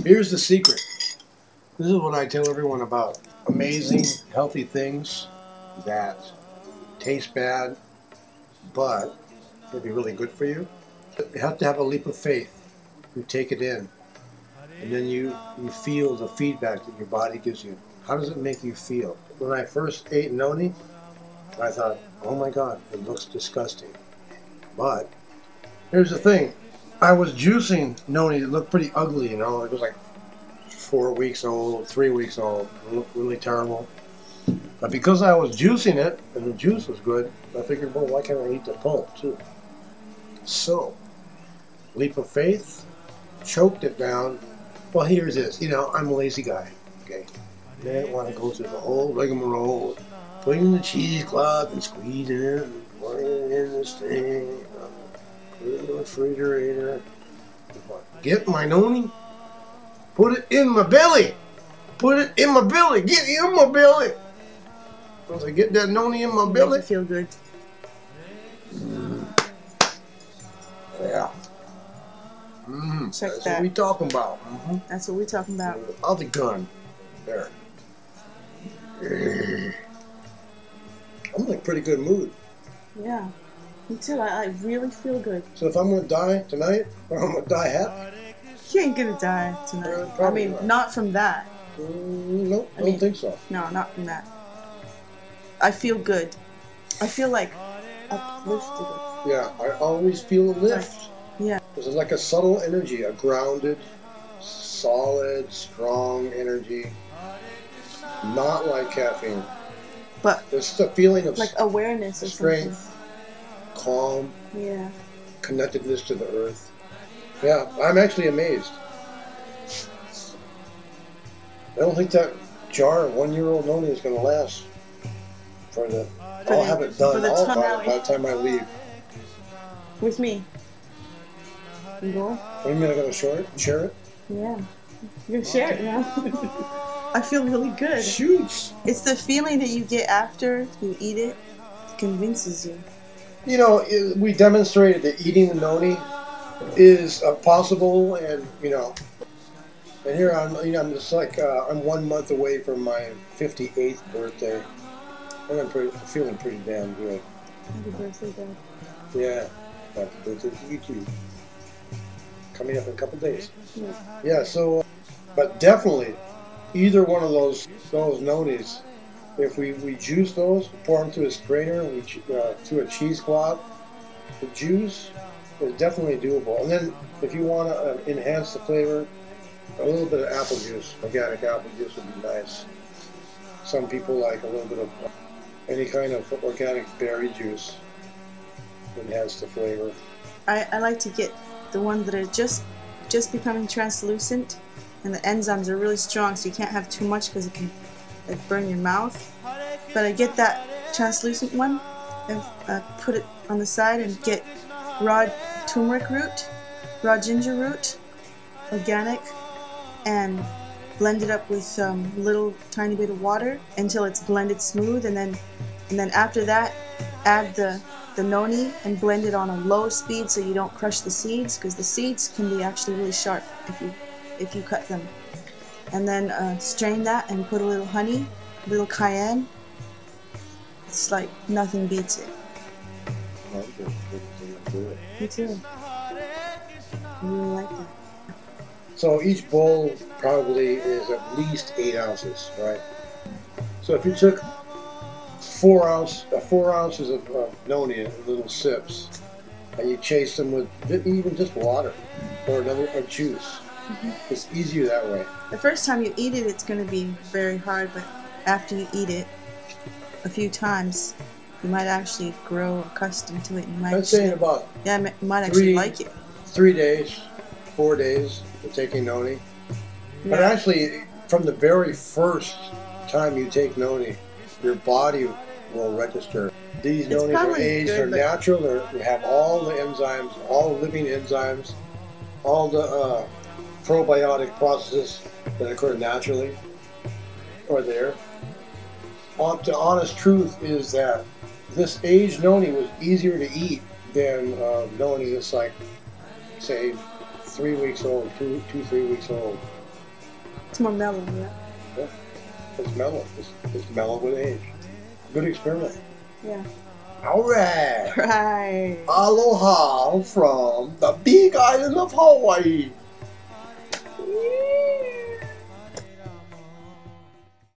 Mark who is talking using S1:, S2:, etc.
S1: Here's the secret. This is what I tell everyone about amazing, healthy things that taste bad, but they'll be really good for you. You have to have a leap of faith. You take it in, and then you, you feel the feedback that your body gives you. How does it make you feel? When I first ate noni, I thought, oh my god, it looks disgusting. But here's the thing I was juicing noni, it looked pretty ugly, you know, it was like four weeks old, three weeks old, it looked really terrible. But because I was juicing it and the juice was good, I figured, well, why can't I eat the pulp too? So, leap of faith, choked it down. Well, here's this. You know, I'm a lazy guy. Okay, I didn't want to go through the whole rigmarole, putting in the cheesecloth and squeezing it, and pouring it in this thing, refrigerator. Get my noni, put it in my belly, put it in my belly, get in my belly. I get that noni in my belly,
S2: you feel good.
S1: yeah. Mm,
S2: Check
S1: that's
S2: that.
S1: what we talking about. hmm
S2: That's what we're talking about.
S1: Other gun. There. I'm in a pretty good mood.
S2: Yeah. Me too. I, I really feel good.
S1: So if I'm gonna die tonight, or I'm gonna die happy,
S2: You ain't gonna die tonight. I mean,
S1: not.
S2: not from that.
S1: mm, nope, I
S2: I
S1: don't think so.
S2: No, not from that. I feel good. I feel like uplifted.
S1: Yeah, I always feel a lift.
S2: Yeah.
S1: There's like a subtle energy, a grounded, solid, strong energy. Not like caffeine.
S2: But
S1: There's just a feeling of
S2: like awareness or
S1: Strength. Calm.
S2: Yeah.
S1: connectedness to the earth. Yeah, I'm actually amazed. I don't think that jar of one year old noni is going to last for the.
S2: For
S1: I'll
S2: the-
S1: have it done
S2: the
S1: all by,
S2: tonality.
S1: by the time I leave.
S2: With me. You go?
S1: What do you mean I'm going to share it? Share it?
S2: Yeah. You can share it now. I feel really good.
S1: Shoots!
S2: It's the feeling that you get after you eat it that convinces you.
S1: You know, we demonstrated that eating the noni is uh, possible, and you know, and here I'm. You know, I'm just like uh, I'm one month away from my 58th birthday, and I'm pretty, feeling pretty damn good.
S2: Happy birthday, Dad.
S1: Yeah, happy birthday to you too. Coming up in a couple days.
S2: Yeah.
S1: Yeah, so, uh, but definitely, either one of those those nonis, if we, we juice those, pour them through a strainer, we uh, through a cheesecloth, the juice is definitely doable. And then if you want to uh, enhance the flavor, a little bit of apple juice, organic apple juice would be nice. Some people like a little bit of any kind of organic berry juice enhance the flavor.
S2: I, I like to get the ones that are just just becoming translucent and the enzymes are really strong so you can't have too much because it can like burn your mouth. But I get that translucent one and uh, put it on the side and get raw turmeric root raw ginger root organic and blend it up with um, a little tiny bit of water until it's blended smooth. And then and then after that add the the noni and blend it on a low speed so you don't crush the seeds because the seeds can be actually really sharp if you if you cut them and then uh, strain that and put a little honey a little cayenne. It's like nothing beats it. Me too. I really like that.
S1: So each bowl probably is at least eight ounces, right? So if you took four ounce, uh, four ounces of uh, noni in little sips, and you chase them with even just water or another or juice, it's easier that way.
S2: the first time you eat it it's going to be very hard but after you eat it a few times you might actually grow accustomed to it you might
S1: I'm saying about
S2: yeah you might- actually
S1: three-
S2: like it
S1: three days, four days of taking noni. But actually, from the very first time you take noni, your body will register. These
S2: It's
S1: nonis are aged,
S2: good,
S1: they're natural, they have all the enzymes, all living enzymes, all the uh, probiotic processes that occur naturally are there. The honest truth is that this aged noni was easier to eat than uh, noni that's like, say, three weeks old, two, two, three weeks old.
S2: It's more mellow, yeah.
S1: It's mellow. It's, it's mellow with age. Good experiment.
S2: Yeah.
S1: All right.
S2: Right.
S1: Aloha from the big island of Hawaii.
S2: Yeah.